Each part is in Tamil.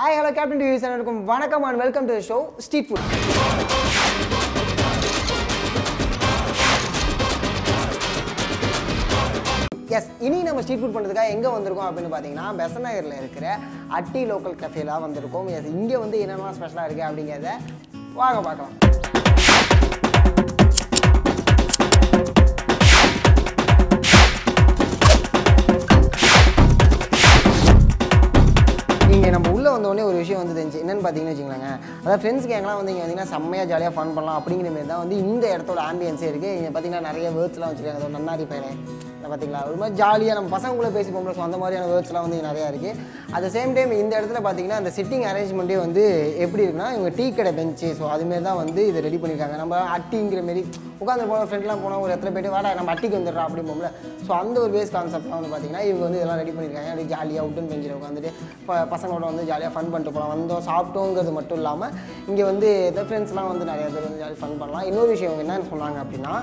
ஹாய் ஹலோ கேப்டன் டிவி சேனலுக்கும் வணக்கம் and welcome to show street food S இனி நம்ம ஸ்ட்ரீட் ஃபுட் பண்ணுறதுக்காக எங்கே வந்திருக்கோம் அப்படின்னு பார்த்தீங்கன்னா பெசநகரில் இருக்கிற அட்டி லோக்கல் கஃபேலாம் வந்திருக்கோம். எஸ் இங்கே வந்து என்னென்ன ஸ்பெஷலாக இருக்குது அப்படிங்கிறத வாங்க பார்க்கலாம். விஷயம் வந்து தெரிஞ்சு என்னென்னு பார்த்தீங்கன்னு வச்சுக்கோங்களேன். அதாவது ஃப்ரெண்ட்ஸ் கேங்லாம் வந்து இங்கே வந்தீங்கன்னா செம்மையாக ஜாலியாக ஃபன் பண்ணலாம் அப்படிங்கிற மாதிரி தான் வந்து இந்த இடத்தோட ஆம்பியன்ஸே இருக்குது இங்கே பார்த்தீங்கன்னா நிறைய வேர்ட்ஸ்லாம் வச்சுருக்காங்க. அதோட நன்னாரி பயலே பார்த்தீங்களா? ஒரு மாதிரி ஜாலியாக நம்ம பசங்களுக்குள்ளே பேசி போகல ஸோ அந்த மாதிரியான வேர்ட்ஸ்லாம் வந்து நிறையா இருக்குது அட் த சேம் டைம் இந்த இடத்துல பார்த்தீங்கன்னா அந்த சிட்டிங் அரேஞ்ச்மெண்ட்டே வந்து எப்படி இருக்குன்னா இவங்க டீ கடை பெஞ்சு ஸோ அதுமாரி தான் வந்து இதை ரெடி பண்ணியிருக்காங்க. நம்ம அட்டிங்கிற மாரி உட்காந்து போன ஃப்ரெண்ட்லாம் போனால் ஒரு இடத்துல போய்ட்டு வாடா நம்ம அட்டிக்கு வந்துடுறோம் அப்படிம்போம்ல. ஸோ அந்த ஒரு பேஸ் கான்செப்ட்லாம் வந்து பார்த்தீங்கன்னா இவங்க வந்து இதெல்லாம் ரெடி பண்ணியிருக்காங்க. ஜாலியாக உட்டன் பெஞ்சில் உட்காந்துட்டு பசங்களோட வந்து ஜாலியாக ஃபன் பண்ணிட்டு போகலாம் வந்தோம் சாப்பிட்டோங்கிறது மட்டும் இல்லாமல் இங்கே வந்து இந்த ஃப்ரெண்ட்ஸ்லாம் வந்து நிறையா பேர் வந்து ஜாலியாக ஃபன் பண்ணலாம். இன்னொரு விஷயம் இவங்க என்னன்னு சொன்னாங்க அப்படின்னா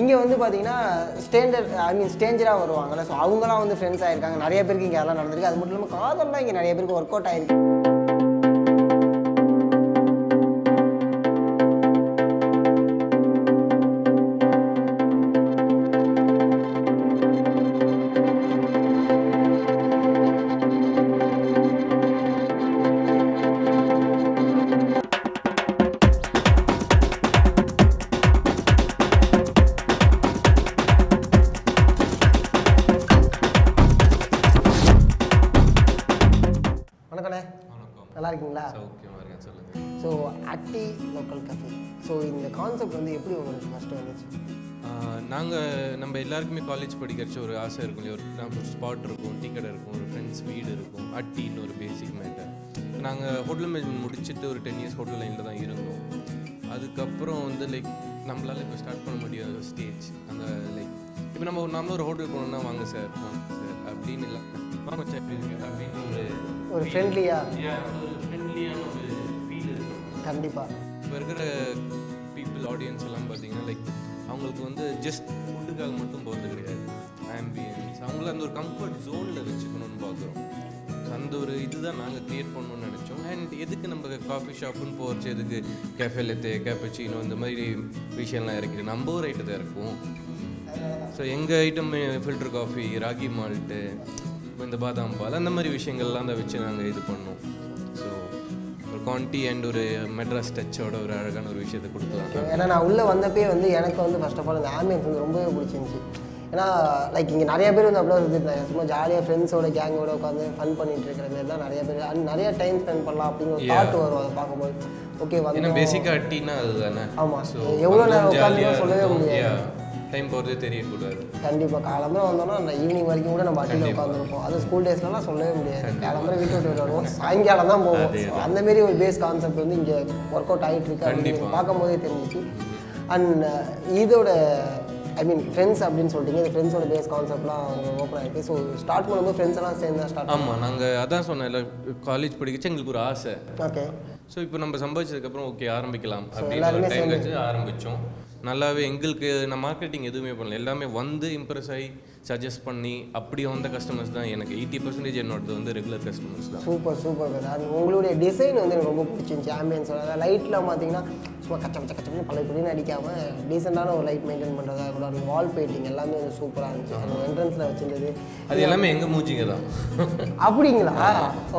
இங்கே வந்து பார்த்தீங்கன்னா ஸ்டேண்டர்ட் ஐ மீன் ஸ்டேஞ்சராக வருவாங்கல்ல. ஸோ அவங்களாம் வந்து ஃப்ரெண்ட்ஸ் ஆகிருக்காங்க நிறைய பேருக்கு இங்கே அதெல்லாம் நடந்திருக்கு. அது மட்டும் இல்லாமல் காதல்லாம் இங்கே நிறைய பேருக்கு ஒர்க் அவுட் ஆயிருக்கு. சொல்லுங்கள் so Atti local cafe so இந்த கான்செப்ட் வந்து எப்படி உங்களுக்கு ஃபஸ்ட்டு வந்துச்சு? நாங்கள் நம்ம எல்லாருக்குமே காலேஜ் படிக்கிறச்ச ஒரு ஆசை இருக்கும் இல்லையா? ஒரு ஸ்பாட் இருக்கும் டீ கடை இருக்கும் ஒரு ஃப்ரெண்ட்ஸ் வீடு இருக்கும் அட்டின்னு ஒரு பேசிக் மேட்டர் நாங்கள் ஹோட்டல் மேனேஜ்மெண்ட் முடிச்சுட்டு ஒரு டென் இயர்ஸ் ஹோட்டல் லைனில் தான் இருந்தோம். அதுக்கப்புறம் வந்து லைக் நம்மளால் இப்போ ஸ்டார்ட் பண்ண முடியாத ஸ்டேஜ் அந்த லைக் இப்போ நம்ம ஒரு நாமளும் ஒரு ஹோட்டல் போனோம்னா வாங்க சார் வாங்க சார் அப்படின்னு இல்லை. வாங்க சார் அப்படின்னு ஒரு ஒரு ஃப்ரெண்ட்லியா Yeah, ஒரு ஃப்ரெண்ட்லியான கண்டிப்பாக இப்போ இருக்கிற பீப்புள் ஆடியன்ஸ் எல்லாம் பார்த்தீங்கன்னா லைக் அவங்களுக்கு வந்து ஜஸ்ட் ஃபுட்டுக்காக மட்டும் போகிறது கிடையாது. ஆம்பியன்ஸ் அவங்கள அந்த ஒரு கம்ஃபர்ட் ஜோனில் வச்சுக்கணும்னு பார்க்குறோம். அந்த ஒரு இதுதான் நாங்கள் க்ரியேட் பண்ணணும்னு நினச்சோம். அண்ட் எதுக்கு நம்ம காஃபி ஷாப்புன்னு போகிறச்சு எதுக்கு கேஃபே லெத்தே கேப்பச்சினோ இந்த மாதிரி விஷயம்லாம் இறக்கிட்டு நம்ம ஒரு ஐட்டத்தை இருக்கும். ஸோ எங்கள் item filter coffee ragi malt இந்த பாதாம் பால் அந்த மாதிரி விஷயங்கள்லாம் தான் வச்சு நாங்கள் இது பண்ணோம். ஸோ குவான்டி அண்ட் ஒரு மெட்ராஸ் டச்சோட ஒரு அழகான ஒரு விஷயத்தை கொடுக்கலாம். ஏன்னா நான் உள்ளே வந்தப்பே வந்து எனக்கு வந்து ஃபர்ஸ்ட் ஆஃப் ஆல் இந்த ஆம்பியன்ஸ் வந்து ரொம்பவே பிடிச்சிருந்துச்சி. ஏன்னா லைக் இங்கே நிறைய பேர் வந்து அப்படியே வந்துருந்தாங்க சும்மா ஜாலியாக ஃப்ரெண்ட்ஸோட கேங்கோட உட்காந்து ஃபன் பண்ணிட்டு இருக்கிற மாதிரி தான் நிறைய பேர் அண்ட் நிறைய டைம் ஸ்பெண்ட் பண்ணலாம் அப்படிங்கிற ஒரு தாட் வரும் அதை பார்க்கும்போது. ஓகே வந்து பேசிக்காக அட்டினா அதுதானே? ஆமாம் எவ்வளோ நேரம் உட்காந்து சொல்லவே முடியாது. டைம் போகிறதே தெரியக்கூடாது. கண்டிப்பாக காலம்பரம் வந்தோம்னா அந்த ஈவினிங் வரைக்கும் கூட நம்ம அட்டியில் உட்காந்துருப்போம் அது ஸ்கூல் டேஸ்லலாம் சொல்லவே முடியாது. காலம்பரம் வீட்டு விட்டு வருவோம். சாயங்காலம் தான் போவோம். அந்த மாதிரி ஒரு பேஸ் கான்செப்ட் வந்து இங்கே ஒர்க் அவுட் ஆகிட்டு இருக்கு அப்படின்னு பார்க்கும்போதே தெரிஞ்சிச்சு. அண்ட் இதோட ஐ மீன் ஃப்ரெண்ட்ஸ் அப்படின்னு சொல்லிட்டீங்க இந்த ஃப்ரெண்ட்ஸோட பேஸ் கான்செப்ட்லாம் ஓப்பன் ஆகிருக்கு ஸோ ஸ்டார்ட் பண்ணும்போது ஃப்ரெண்ட்ஸ் எல்லாம் சேர்ந்து தான் ஸ்டார்ட் ஆமாம் நாங்கள் அதான் சொன்னேன்ல காலேஜ் படிக்கச்சு எங்களுக்கு ஒரு ஆசை. ஓகே ஸோ இப்போ நம்ம சம்பாதிச்சதுக்கப்புறம் ஓகே ஆரம்பிக்கலாம் அப்படின்னு டைம் ஆரம்பித்தோம் நல்லாவே எங்களுக்கு நான் மார்க்கெட்டிங் எதுவுமே பண்ணல. எல்லாமே வந்து இம்ப்ரெஸ் ஆகி சஜஸ்ட் பண்ணி அப்படி வந்த கஸ்டமர்ஸ் தான் எனக்கு எயிட்டி பர்சன்டேஜ் என்னோடது வந்து ரெகுலர் கஸ்டமர்ஸ் தான். சூப்பர் சூப்பர் பிரதர் உங்களுடைய டிசைன் வந்து எனக்கு ரொம்ப பிடிச்சிருந்துச்சி ஆம்பியன்ஸோட அதாவது லைட்லாம் பார்த்தீங்கன்னா சும்மா கச்ச கச்ச கச்சன்னு பழைய புள்ளின்னு அடிக்காமல் டீசெண்டான ஒரு லைட் மெயின்டைன் பண்ணுறதா கூட அந்த வால் பெயிண்டிங் எல்லாமே வந்து சூப்பராக இருந்துச்சு. அந்த என்ட்ரன்ஸில் வச்சிருந்தது. அது எல்லாமே எங்கள் மூஞ்சிங்க தான். அப்படிங்களா?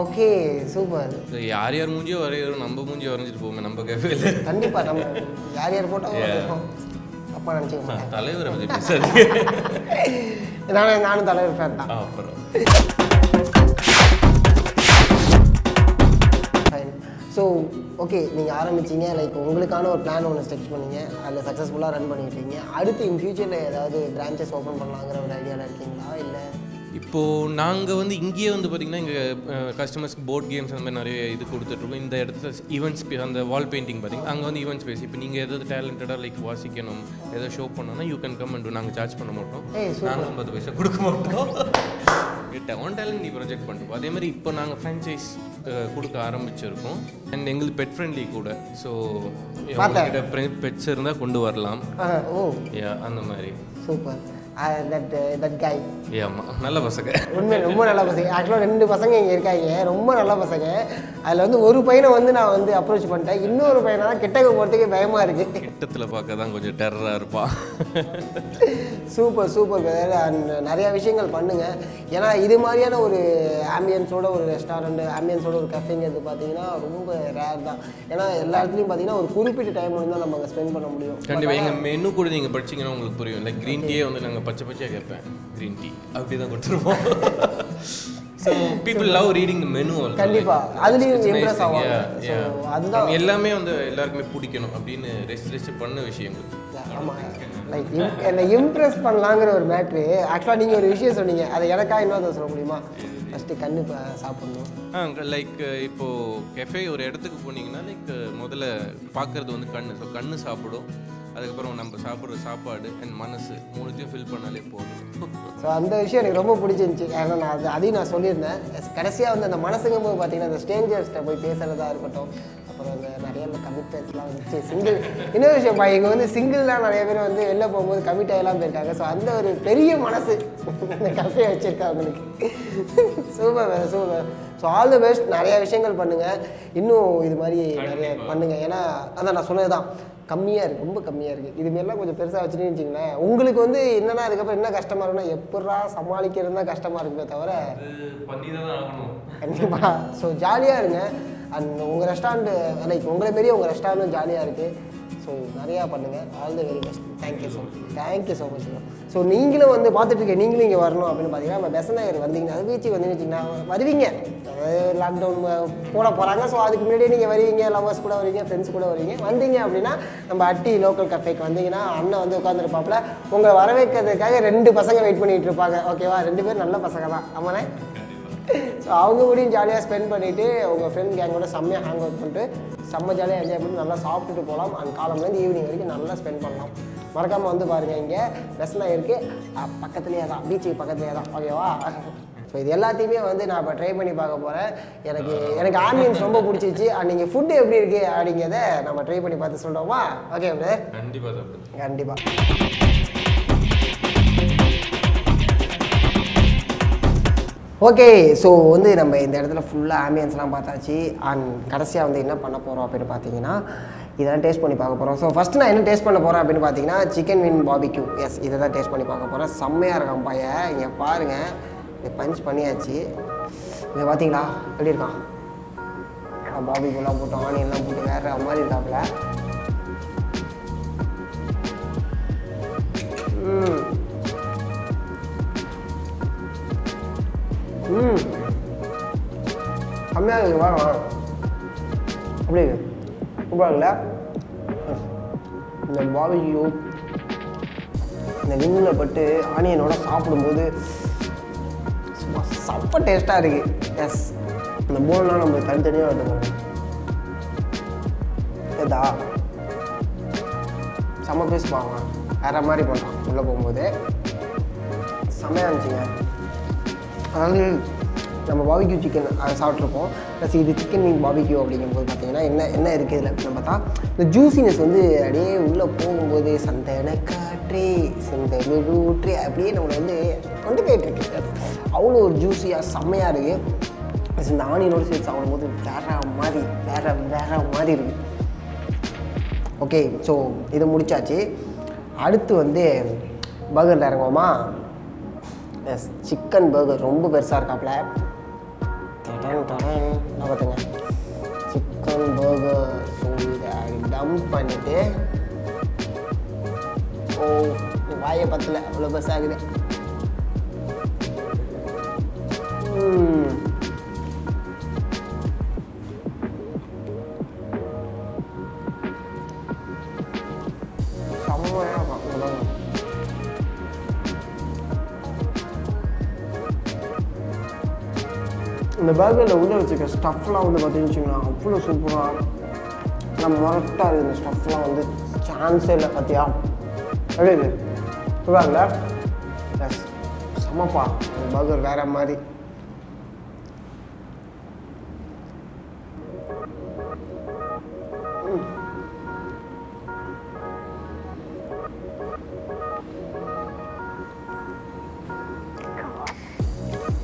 ஓகே சூப்பர் யார் யார் மூஞ்சியோ வரையறோம் நம்ம மூஞ்சியோ வரைஞ்சிட்டு போவோமே நம்ம கேஃபேல கண்டிப்பாக நம்ம யார் யார் போட்டாலும் அப்பா நினச்சிக்க மாட்டேன் தலைவரை பற்றி பேசாதீங்க. நானும் நானும் தலைவர் ஃபேன் தான் ஸோ ஓகே நீங்கள் ஆரம்பிச்சீங்க லைக் உங்களுக்கான ஒரு பிளான் ஒன்று ஸ்டெச் பண்ணீங்க அதில் சக்ஸஸ்ஃபுல்லாக ரன் பண்ணிட்டு இருக்கீங்க. அடுத்து இன் ஃபியூச்சரில் ஏதாவது பிரான்ச்சஸ் ஓப்பன் பண்ணலாங்கிற ஒரு ஐடியாவில் இருக்கீங்களா? இல்லை இப்போது நாங்கள் வந்து இங்கேயே வந்து பார்த்திங்கன்னா இங்கே கஸ்டமர்ஸ்க்கு போர்ட் கேம்ஸ் அந்த மாதிரி நிறைய இது கொடுத்துட்ருக்கோம் இந்த இடத்துல ஈவெண்ட் ஸ்பேஸ் அந்த வால் பெயிண்டிங் பார்த்தீங்கன்னா அங்கே வந்து ஈவெண்ட் ஸ்பேஸ் இப்போ நீங்கள் எதாவது டேலண்டடாக லைக் வாசிக்கணும் எதாவது ஷோ பண்ணணும்னா யூ கேன் கம் அண்ட் நாங்கள் சார்ஜ் பண்ண மாட்டோம். நாங்கள் ஐம்பது பைசா கொடுக்க மாட்டோம். ஒன் டேலண்ட் நீ ப்ரொஜெக்ட் பண்ணுவோம் அதே மாதிரி இப்போ நாங்கள் ஃப்ரான்ச்சைஸ் கொடுக்க ஆரம்பிச்சிருக்கோம். அண்ட் எங்களுக்கு பெட் ஃப்ரெண்ட்லி கூட. ஸோ பெட்ஸ் இருந்தால் கொண்டு வரலாம். ஓ. அந்த மாதிரி. சூப்பர் தட் தட் கை ஏ ஆமாம் நல்ல பசங்க. உண்மை ரொம்ப நல்ல பசங்க. ஆக்சுவலாக ரெண்டு பசங்க இங்கே இருக்காங்க. ரொம்ப நல்ல பசங்க. அதில் வந்து ஒரு பையனை வந்து நான் வந்து அப்ரோச் பண்ணிட்டேன். இன்னொரு பையனை தான் கிட்டக்க போகிறதுக்கு பயமாக இருக்குது கிட்டத்தில் பார்க்க தான் கொஞ்சம் டெரராக இருப்பான் சூப்பர் சூப்பர் பிரதர் நிறையா விஷயங்கள் பண்ணுங்கள் ஏன்னா இது மாதிரியான ஒரு ஆம்பியன்ஸோட ஒரு ரெஸ்டாரண்ட் ஆம்பியன்ஸோட ஒரு கஃபேங்கிறது பார்த்தீங்கன்னா ரொம்ப ரேர் தான். ஏன்னா எல்லா இடத்துலையும் பார்த்தீங்கன்னா ஒரு குறிப்பிட்ட டைம் வந்து தான் நம்ம அங்கே ஸ்பெண்ட் பண்ண முடியும். கண்டிப்பாக எங்கள் மெனு கூட நீங்கள் படிச்சீங்கன்னா உங்களுக்கு புரியும். லைக் க்ரீன் டீயே வந்து நாங்கள் பச்சை பச்சையாக கேட்பேன். க்ரீன் டீ அப்படி தான் கொடுத்துருவோம் so people love reading the menu கண்டிப்பா. அதுலயும் அதுதான். எல்லாமே வந்து எல்லாருக்குமே பிடிக்கணும் அப்படின்னு ரெஸ்ட் ரெஸ்ட் பண்ண விஷயங்கள். ஆமாம் லைக் என்னை இம்ப்ரெஸ் பண்ணலாங்கிற ஒரு மேட்ரு ஆக்சுவலாக நீங்கள் ஒரு விஷயம் சொன்னீங்க. அதை எனக்கா இன்னொரு சொல்ல முடியுமா? ஃபஸ்ட்டு கண்ணு சாப்பிடணும். ஆ லைக் இப்போ கெஃபே ஒரு இடத்துக்கு போனீங்கன்னா லைக் முதல்ல பார்க்கறது வந்து கண்ணு. ஸோ கண்ணு சாப்பிடும். அதுக்கப்புறம் நம்ம சாப்பிட்ற சாப்பாடு அண்ட் மனசு மூணுத்தையும் ஃபில் பண்ணாலே போதும். ஸோ அந்த விஷயம் எனக்கு ரொம்ப பிடிச்சிருந்துச்சி. ஏன்னா நான் அது அதையும் நான் சொல்லியிருந்தேன். கடைசியாக வந்து அந்த மனசுங்கும் போது பார்த்தீங்கன்னா அந்த ஸ்டேஞ்சர்ஸ்கிட்ட போய் பேசுகிறதா இருக்கட்டும் அப்புறம் அந்த நிறைய இந்த கமிட்டர்ஸ்லாம் வந்துச்சு. சிங்கிள் இன்னொரு விஷயம் இங்கே வந்து சிங்கிள்லாம் நிறைய பேர் வந்து வெளில போகும்போது கமிட் ஆகலாம் போயிருக்காங்க. ஸோ அந்த ஒரு பெரிய மனசு அந்த கஃபே வச்சுருக்கா அவங்களுக்கு super super so all the best நிறைய விஷயங்கள் பண்ணுங்கள் இன்னும் இது மாதிரி நிறைய பண்ணுங்கள் ஏன்னா அதான் நான் சொன்னது தான் கம்மியாக இருக்குது ரொம்ப கம்மியாக இருக்குது இதுமாரிலாம் கொஞ்சம் பெருசாக வச்சுன்னு வச்சிங்களேன் உங்களுக்கு வந்து என்னன்னா அதுக்கப்புறம் என்ன கஷ்டமாக இருக்குன்னா எப்படா சமாளிக்கிறது தான் கஷ்டமாக இருக்குமே தவிர கண்டிப்பாக ஸோ ஜாலியாக இருங்க. அண்ட் உங்கள் ரெஸ்டாரண்ட் லைக் உங்களை மாரியே உங்கள் ரெஸ்டாரண்ட்டும் ஜாலியாக இருக்குது ஸோ நிறையா பண்ணுங்கள் all the very best thank you so much thank you so much so நீங்களும் வந்து பார்த்துட்ருக்கேன் நீங்களும் இங்கே வரணும் அப்படின்னு பார்த்தீங்கன்னா நம்ம பெசநகர் வந்தீங்கன்னா அது வீச்சு வந்து வச்சிங்கன்னா வருவீங்க. லாக்டவுன் போட போகிறாங்க ஸோ அதுக்கு முன்னாடியே நீங்கள் வருவீங்க லவர்ஸ் கூட வருவீங்க ஃப்ரெண்ட்ஸ் கூட வருவீங்க. வந்தீங்க அப்படின்னா நம்ம அட்டி லோக்கல் கஃபேக்கு வந்தீங்கன்னா அண்ணன் வந்து உட்காந்துருப்பாப்புல உங்களை வரவேற்கிறதுக்காக ரெண்டு பசங்க வெயிட் பண்ணிட்டு இருப்பாங்க. ஓகேவா ரெண்டு பேரும் நல்ல பசங்க தான். ஆமாண்ணே ஸோ அவங்க கூடயும் ஜாலியாக ஸ்பெண்ட் பண்ணிவிட்டு உங்கள் ஃப்ரெண்ட் கேங்கோட செம்மையாக ஹேங் அவுட் பண்ணிட்டு செம்ம ஜாலியாக என்ஜாய் பண்ணி நல்லா சாப்பிட்டுட்டு போகலாம். அண்ட் காலம்லேருந்து ஈவினிங் வரைக்கும் நல்லா ஸ்பெண்ட் பண்ணலாம். மறக்காமல் வந்து பாருங்கள் இங்கே. பெஸ்ட்லாம் இருக்குது பக்கத்துலேயே தான். பீச்சுக்கு பக்கத்துலேயே தான். ஓகேவா ஸோ இது எல்லாத்தையுமே வந்து நான் இப்போ ட்ரை பண்ணி பார்க்க போகிறேன் எனக்கு எனக்கு ஆம்பியன்ஸ் ரொம்ப பிடிச்சிச்சு அண்ட் நீங்கள் ஃபுட்டு எப்படி இருக்குது அப்படிங்கிறத நம்ம ட்ரை பண்ணி பார்த்து சொல்கிறோமா ஓகே கண்டிப்பாக கண்டிப்பாக ஓகே ஸோ வந்து நம்ம இந்த இடத்துல ஃபுல்லாக ஆம்பியன்ஸ்லாம் பார்த்தாச்சு. அண்ட் கடைசியாக வந்து என்ன பண்ண போகிறோம் அப்படின்னு பார்த்தீங்கன்னா இதெல்லாம் டேஸ்ட் பண்ணி பார்க்க போகிறோம் ஸோ ஃபஸ்ட்டு நான் என்ன டேஸ்ட் பண்ண போகிறேன் அப்படின்னு பார்த்தீங்கன்னா சிக்கன் வின் பாபிக்யூ எஸ் இதை தான் டேஸ்ட் பண்ணி பார்க்க போகிறேன் செம்மையாக இருக்கும் பையன் இங்கே பாருங்கள் இதை பஞ்ச் பண்ணியாச்சு. இங்கே பார்த்தீங்களா? எப்படி இருக்கான்? பாபிக்யூலாம் போட்டோம். ஆனியன்லாம் போட்டு வேறு மாதிரி இருக்காப்புல ம். ம். கம்மியாக இருக்குது வாங்க வாங்க. அப்படி சூப்பராக இந்த பாபிக்யூ இந்த விண்ணில் பட்டு ஆனியனோட சாப்பிடும்போது சும்மா சப்ப டேஸ்ட்டாக இருக்குது எஸ் இந்த போல்லாம் நம்ம தனித்தனியாக எடுத்துக்கணும் ஏதா? செம்ம பீஸ் பாங்க வேற மாதிரி பண்ணுறான் உள்ளே போகும்போது. செம்மையாக இருந்துச்சுங்க. அதாவது நம்ம பாபிக்யூ சிக்கன் அதை சாப்பிட்ருப்போம் ப்ளஸ் இது சிக்கன் விங் பாபிக்யூ அப்படிங்கும்போது பார்த்தீங்கன்னா என்ன என்ன இருக்குது இதில் அப்படின்னு பார்த்தா இந்த ஜூசினஸ் வந்து அப்படியே உள்ளே போகும்போது சந்தன காற்றே சந்த மெழுற்றே அப்படியே நம்மளை வந்து கொண்டு போயிட்டு இருக்கு அவ்வளோ ஒரு ஜூஸியாக செம்மையாக இருக்குது ப்ளஸ் இந்த ஆனியனோடு சேர்த்து சாப்பிடும்போது வேற மாதிரி வேற வேற மாதிரி இருக்குது ஓகே ஸோ இதை முடிச்சாச்சு. அடுத்து வந்து பர்கரில் இறங்குவோமா? எஸ் சிக்கன் பர்கர் ரொம்ப பெருசாக இருக்காப்புல டடன் டடன். பார்த்துங்க சிக்கன் பர்கர் ஸோ இதை டம்ப் பண்ணிவிட்டு ஓ வாயை பத்தல. அவ்வளோ பெருசாகுது இந்த பர்கரில் உள்ளே வச்சுக்க ஸ்டஃப்லாம் வந்து பார்த்தீங்கன்னு அவ்வளோ சூப்பராக நம்ம மொரட்டாக இருக்குது இந்த ஸ்டஃப்லாம் வந்து சான்ஸே இல்லை பார்த்தியா எப்படி இது சூப்பராக எஸ் செம்மப்பா இந்த பர்கர் வேற மாதிரி.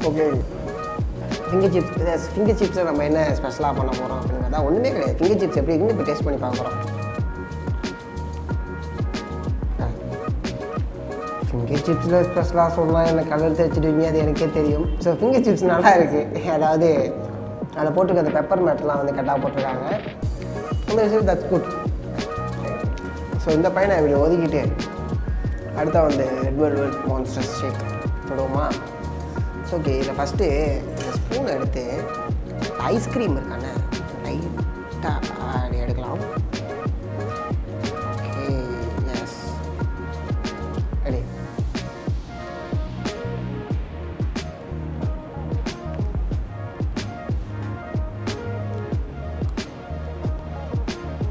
ஓகே ஃபிங்கர் சிப்ஸ் ஃபிங்கர் சிப்ஸை நம்ம என்ன ஸ்பெஷலாக பண்ண போகிறோம் அப்படின்னு ஒன்றுமே கிடையாது. ஃபிங்கர் சிப்ஸ் எப்படி இருக்குன்னு இப்போ டேஸ்ட் பண்ணி பார்க்க போகிறோம் ஃபிங்கர் சிப்ஸில் ஸ்பெஷலாக சொன்னால் என்ன கலர் தெரிச்சிடுவீங்க அது எனக்கே தெரியும். ஸோ ஃபிங்கர் சிப்ஸ் நல்லா இருக்குது அதாவது அதில் போட்டிருக்க அந்த பெப்பர் மேட்லாம் வந்து கட்டாக போட்டிருக்காங்க. அந்த விஷயம் தட்ஸ் குட் ஸோ இந்த பையனை இப்படி ஒதுக்கிட்டு அடுத்தா வந்து ரெட் வெல்வெட் மான்ஸ்டர்ஸ் ஷேக் தொடுவோமா ஸோ ஓகே இதில் ஃபஸ்ட்டு ஸ்பூன் எடுத்து ஐஸ்கிரீம் இருக்கானே லைட்டாக எடுக்கலாம். ஓகே எஸ்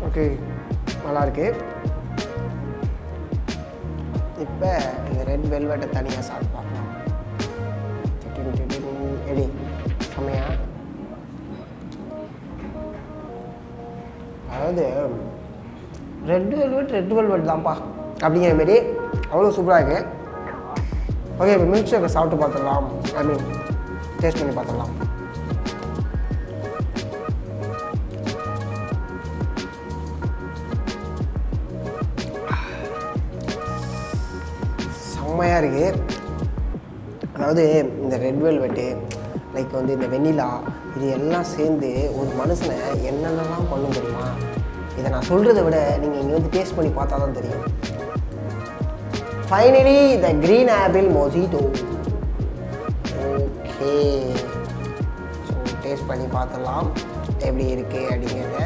ஓகே நல்லா இப்போ இந்த ரெட் வெல்வெட்டை தனியாக சாப்பிட்டு அதாவது ரெட் வெல்வெட் ரெட் வெல்வெட் தான்ப்பா. அப்படிங்கிற மாரி அவ்வளோ சூப்பராக இருக்குது ஓகே இப்போ மில்க் ஷேக்கை சாப்பிட்டு பார்த்துடலாம். ஐ மீன் டேஸ்ட் பண்ணி பார்த்துடலாம். செம்மையாக இருக்குது அதாவது இந்த ரெட் வெல்வெட்டு லைக் வந்து இந்த வெண்ணிலா இது எல்லாம் சேர்ந்து ஒரு மனுஷனை என்னென்னலாம் பண்ணும் தெரியுமா இதை நான் சொல்கிறத விட நீங்கள் இங்கே வந்து டேஸ்ட் பண்ணி பார்த்தா தான் தெரியும். Finally the green apple mojito okay so taste பண்ணி பார்த்துடலாம். எப்படி இருக்குது அப்படிங்கிறத.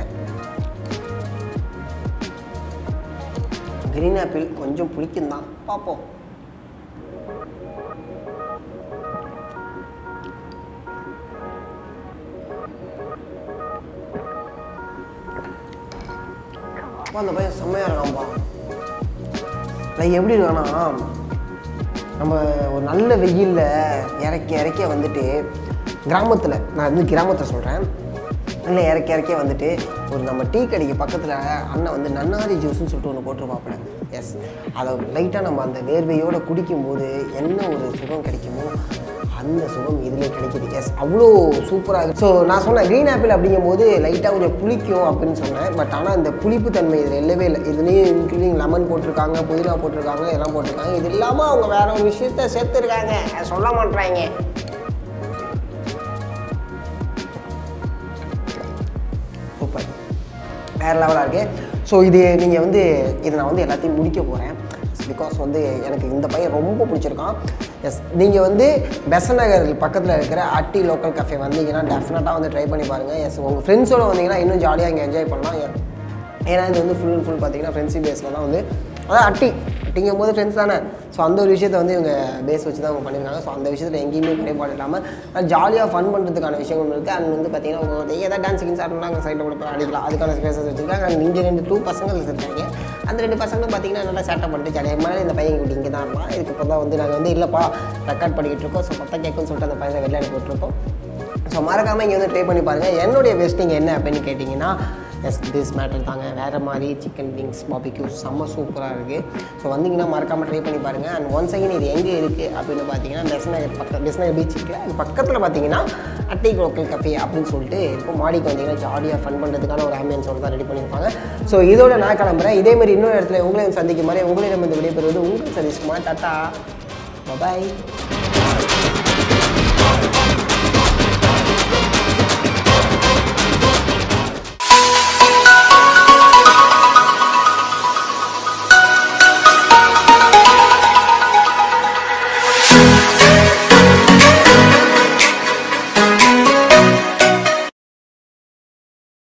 க்ரீன் ஆப்பிள் கொஞ்சம் பிடிக்கும் தான் பார்ப்போம். அப்பா அந்த பையன் செம்மையாக இருக்கான்ப்பா. லைக் எப்படி இருக்கானா நம்ம ஒரு நல்ல வெயிலில் இறக்கி இறக்கிய வந்துட்டு கிராமத்தில் நான் வந்து கிராமத்தை சொல்கிறேன் நல்ல இறக்கி இறக்கிய வந்துட்டு ஒரு நம்ம டீ கடைக்கு பக்கத்தில் அண்ணன் வந்து நன்னாரி ஜூஸ்னு சொல்லிட்டு ஒன்று போட்டிருப்பாப்புல. எஸ் அதை லைட்டாக நம்ம அந்த வேர்வையோடு குடிக்கும்போது என்ன ஒரு சுகம் கிடைக்குமோ அந்த சுகம் இதில் கிடைக்குது? எஸ் அவ்வளோ சூப்பராக இருக்குது ஸோ நான் சொன்னேன் க்ரீன் ஆப்பிள் அப்படிங்கும்போது லைட்டாக கொஞ்சம் புளிக்கும் அப்படின்னு சொன்னேன். பட் ஆனால் இந்த புளிப்பு தன்மை இதில் இல்லவே இல்லை. இதுலேயும் இன்க்ளூடிங் லெமன் போட்டிருக்காங்க புதினா போட்டிருக்காங்க இதெல்லாம் போட்டிருக்காங்க. இது இல்லாமல் அவங்க வேற ஒரு விஷயத்த சேர்த்துருக்காங்க. சொல்ல மாட்றாங்க சூப்பர் வேறு லெவலாக இருக்குது ஸோ இது நீங்கள் வந்து இதை நான் வந்து எல்லாத்தையும் முடிக்க போகிறேன் பிகாஸ் வந்து எனக்கு இந்த பையன் ரொம்ப பிடிச்சிருக்கான். எஸ் நீங்கள் வந்து பெசநகர் நகர் பக்கத்தில் இருக்கிற அட்டி லோக்கல் கஃபே வந்தீங்கன்னா டெஃபினட்டாக வந்து ட்ரை பண்ணி பாருங்கள் எஸ் உங்கள் ஃப்ரெண்ட்ஸோட வந்தீங்கன்னா இன்னும் ஜாலியாக இங்கே என்ஜாய் பண்ணலாம். ஏன்னா இது வந்து ஃபுல் அண்ட் ஃபுல் பார்த்தீங்கன்னா ஃப்ரெண்ட்ஷிப் பேஸில் தான் வந்து அதான் அட்டி அப்படிங்கும் போது ஃப்ரெண்ட்ஸ் தானே. ஸோ அந்த ஒரு விஷயத்தை வந்து இவங்க பேஸ் வச்சு தான் அவங்க பண்ணியிருக்காங்க ஸோ அந்த விஷயத்தில் எங்கேயுமே குறைபாடு இல்லாமல் ஜாலியாக ஃபன் பண்ணுறதுக்கான விஷயங்கள் இருக்குது அண்ட் வந்து பார்த்தீங்கன்னா உங்க வந்து ஏதாவது டான்ஸ் கிங்ஸ் ஆடணும்னா அங்கே சைடில் கூட போய் அடிக்கலாம் அதுக்கான ஸ்பேசஸ் வச்சுருக்காங்க. அண்ட் இங்கே ரெண்டு டூ பசங்கள் இருக்காங்க அந்த ரெண்டு பசங்களும் பார்த்தீங்கன்னா நல்லா சேட்டை பண்ணிட்டு ஜாலியாக மாதிரி இந்த பையன் இப்படி இங்கே தான் இருப்பான். இதுக்கப்புறம் தான் வந்து நாங்கள் வந்து இல்லைப்பா ரெக்கார்ட் பண்ணிக்கிட்டு இருக்கோம். ஸோ பத்தா கேட்குன்னு சொல்லிட்டு அந்த பையனை விளையாடி போட்டிருக்கோம் ஸோ மறக்காமல் இங்கே வந்து ட்ரை பண்ணி பாருங்கள் என்னுடைய பெஸ்டிங் என்ன அப்படின்னு கேட்டிங்கன்னா எஸ் திஸ் மேட்டர் தாங்க. வேறு மாதிரி சிக்கன் விங்ஸ் பாபிக்யூ செம்ம சூப்பராக இருக்குது ஸோ வந்தீங்கன்னா மறக்காமல் ட்ரை பண்ணி பாருங்கள் அண்ட் ஒன் செகண்ட் இது எங்கே இருக்குது அப்படின்னு பார்த்தீங்கன்னா பெஸ்நகர் பக்கம் பெஸ்நகர் பீச் இருக்குல்ல அது பக்கத்தில் பார்த்தீங்கன்னா அட்டை லோக்கல் கஃபே அப்படின்னு சொல்லிட்டு இப்போ மாடிக்கு வந்தீங்கன்னா ஜாலியாக ஃபன் பண்ணுறதுக்கான ஒரு ஆம்பியன்ஸோட தான் ரெடி பண்ணியிருப்பாங்க ஸோ இதோட நான் கிளம்புறேன். இதே மாதிரி இன்னொரு இடத்துல உங்களையும் சந்திக்கும் மாதிரி உங்களிடம் வந்து விடைபெறுவது உங்கள் சதீஷ்குமார் டாட்டா பாய்